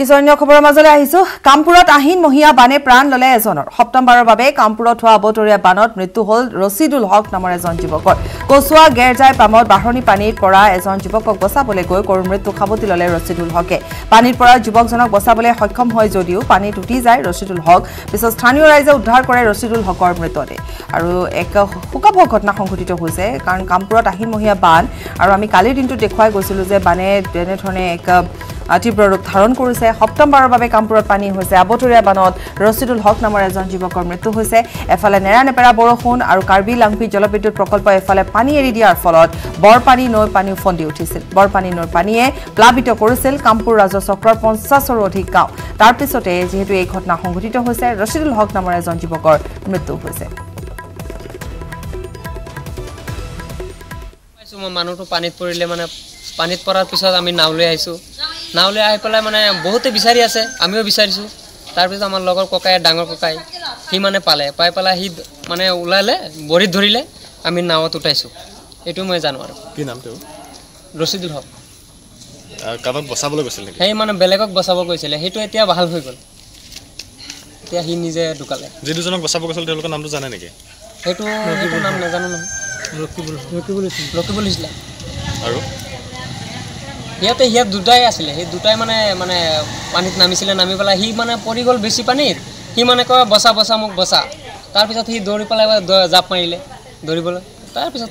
কিছু খবৰৰ মাজলৈ আহিছো। কামপুৰত আহিন মহীয়া বানে প্ৰাণ ললে এজনৰ। সপ্তমবাৰৰ বাবে কামপুৰত হোৱা আবতৰীয়া বানত মৃত্যু হ'ল ৰচিদুল হক নামৰ এজন যুৱকৰ। কচুৱা গেৰজাই পামত বাঢ়নি পানীত পৰা এজন যুৱকক বচাবলৈ গৈ কৰুণ মৃত্যু সাৱটি ললে ৰচিদুল হকে। পানীত পৰা যুৱকজনক বচাবলৈ সক্ষম হয় যদিও পানীত উটি যায় ৰচিদুল হক। পিছত স্থানীয় ৰাইজে উদ্ধাৰ কৰে ৰচিদুল হকৰ মৃতদেহ। আৰু এক শোকাবহ ঘটনা সংঘটিত হৈছে। কাৰণ কামপুৰত আহিনমহীয়া বান। আৰু আমি কালিৰ দিনটোত দেখুৱাই গৈছিলোঁ যে বানে তেনেধৰণে এক তীব্ৰ ৰূপ ধাৰণ কৰিছে। সপ্তমবাৰৰ বাবে কামপুৰত পানী হৈছে। আবতৰীয়া বানত ৰচিদুল হক নামৰ এজন যুৱকৰ মৃত্যু হৈছে। এফালে নেৰানেপেৰা বৰষুণ আৰু কাৰ্বি লাংপি জলবিদ্যুৎ প্ৰকল্প এফালে পানী এৰি দিয়াৰ ফলত বৰপানী নৈ পানী উফন্দি উঠিছিল। বৰপানী নৈৰ পানীয়ে প্লাৱিত কৰিছিল। কামপুৰ ৰাজহ চক্ৰৰ পঞ্চাছৰো অধিক গাঁও। তাৰ পিছতে যিহেতু এই ঘটনা সংঘটিত হৈছে ৰচিদুল হক নামৰ এজন যুৱকৰ মৃত্যু হৈছে। মই মানুহটো পানীত পৰিলে মানে পানীত পৰাৰ পিছত আমি নাওলৈ আহিছোঁ। নাওলৈ আহি পেলাই মানে বহুতে বিচাৰি আছে আমিও বিচাৰিছোঁ। তাৰপিছত আমাৰ লগৰ ককাই ডাঙৰ ককাই সি মানে পালে। পাই পেলাই সি মানে ওলালে বৰিত ধৰিলে আমি নাৱত উঠাইছোঁ। এইটো মই জানো আৰু। কি নাম তেওঁ ৰচিদুল হক। কাৰোবাক বচাবলৈ গৈছিল নেকি? সেই মানে বেলেগক বচাব গৈছিলে। সেইটো এতিয়া ভাল হৈ গ'ল। এতিয়া সি নিজে ঢুকালে। যি দুজনক বচাব গৈছিল তেওঁলোকৰ নামটো জানে নেকি? সেইটো নাম নাজানো নহয়। ৰকিবুল ৰকিবুল ৰকিবুল ইছলাম। আৰু? সিহঁতে সিহঁত দুটাই আছিলে। সেই দুটাই মানে মানে পানীত নামিছিলে নামি পেলাই সি মানে পৰি গ'ল বেছি পানীত। সি মানে কয় বচা বচা মোক বচা। তাৰপিছত সি দৌৰি পেলাই জাপ মাৰিলে দৌৰিবলৈ। তাৰপিছত